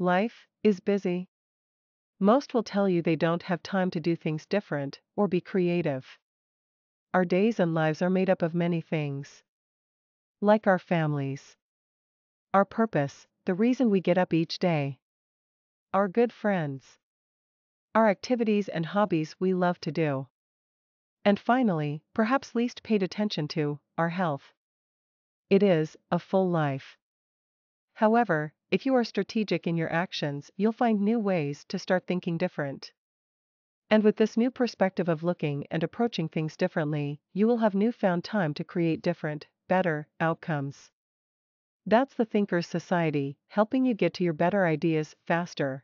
Life is busy. Most will tell you they don't have time to do things different or be creative. Our days and lives are made up of many things. Like our families, our purpose, the reason we get up each day, our good friends, our activities and hobbies we love to do. And finally, perhaps least paid attention to, our health. It is a full life. However, if you are strategic in your actions, you'll find new ways to start thinking different. And with this new perspective of looking and approaching things differently, you will have newfound time to create different, better outcomes. That's the Thinkers Society, helping you get to your better ideas faster.